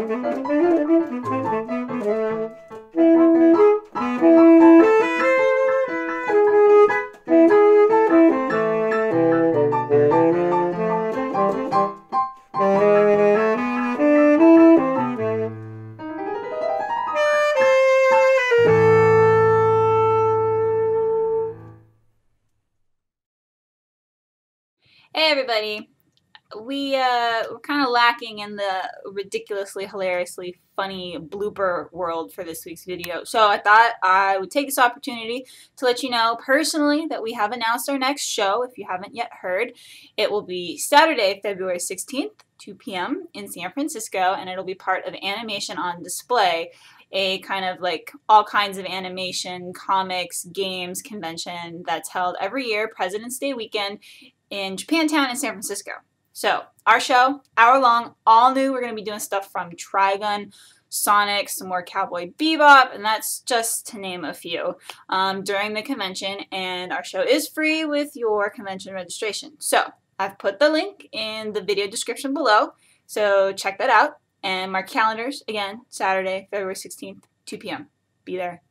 Hey everybody. We uh we're kind of lacking in the ridiculously hilariously funny blooper world for this week's video. So I thought I would take this opportunity to let you know personally that we have announced our next show if you haven't yet heard. It will be Saturday, February 16th, 2 p.m. in San Francisco and it'll be part of Animation on Display a kind of like all kinds of animation, comics, games convention that's held every year, President's Day weekend in Japantown in San Francisco. So, our show, hour long, all new. We're going to be doing stuff from Trigun, Sonic, some more Cowboy Bebop, and that's just to name a few um, during the convention. And our show is free with your convention registration. So, I've put the link in the video description below. So, check that out. And mark calendars again, Saturday, February 16th, 2 p.m. Be there.